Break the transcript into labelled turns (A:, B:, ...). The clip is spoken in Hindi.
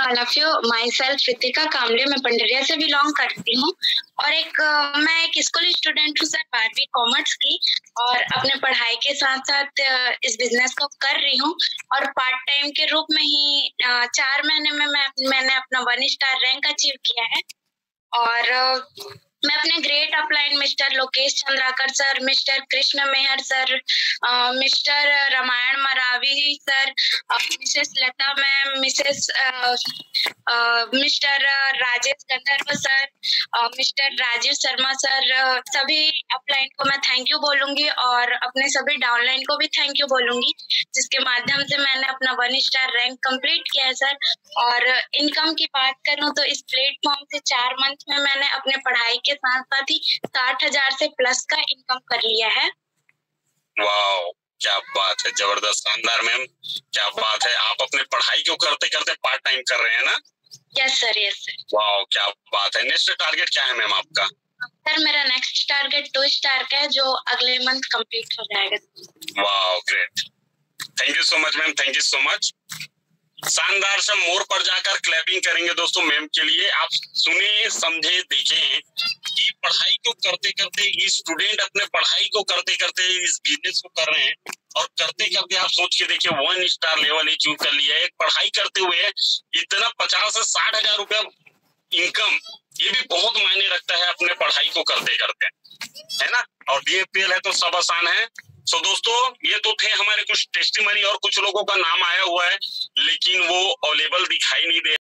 A: All of you myself Ritika Kamle मैं पंडरिया से बिलोंग करती हूँ। और एक मैं एक स्कूल स्टूडेंट हूँ सर बारहवीं कॉमर्स की। और अपने पढ़ाई के साथ साथ इस बिज़नेस को कर रही हूँ। और पार्ट टाइम के रूप में ही चार महीने में मैं, मैंने अपना वन स्टार रैंक अचीव किया है। और मैं अपने great upline Mr Lokesh Chandrakar sir Mr Krishna Meher sir Mr Ramayan Maravi sir. Mrs Lata ma'am, Mrs Mr Rajesh Gandharva sir Mr Rajiv Sharma sir सभी अपलाइन को मैं थैंक यू बोलूँगी और अपने सभी डाउनलाइन को भी थैंक यू बोलूँगी, जिसके माध्यम से मैंने अपना वन स्टार रैंक कंप्लीट किया है सर। और इनकम की बात करूँ तो इस प्लेटफॉर्म से चार मंथ में मैंने अपने पढ़ाई के साथ साथ ही साठ से प्लस का इनकम कर लिया है।
B: वाओ क्या बात है ज़बरदस्त शानदार मैम। क्या बात है आप अपने पढ़ाई को करते करते पार्ट टाइम कर रहे हैं ना?
A: Yes sir yes sir
B: wow क्या बात है। नेक्स्ट टारगेट क्या है मैम आपका?
A: सर मेरा नेक्स्ट टारगेट टू स्टार का है जो अगले मंथ कंप्लीट हो जाएगा।
B: Wow great thank you so much ma'am thank you so much शानदार से मोर पर जाकर क्लैपिंग करेंगे दोस्तों मैम के लिए। आप सुने समझे देखें। पढ़ाई को करते करते ये स्टूडेंट अपने पढ़ाई को करते करते इस बिज़नेस को कर रहे हैं और करते करते आप सोच के देखिए वन स्टार लेवल अचीव कर लिया है। पढ़ाई करते हुए इतना पचास से साठ हज़ार रुपया इनकम ये भी बहुत मायने रखता है अपने पढ़ाई को करते करते। है ना? और डीएपीएल है तो सब आसान है। सो so, दोस्तों ये तो थे हमारे कुछ टेस्टिमनी और कुछ लोगों का नाम आया हुआ है लेकिन वो अवेलेबल दिखाई नहीं दे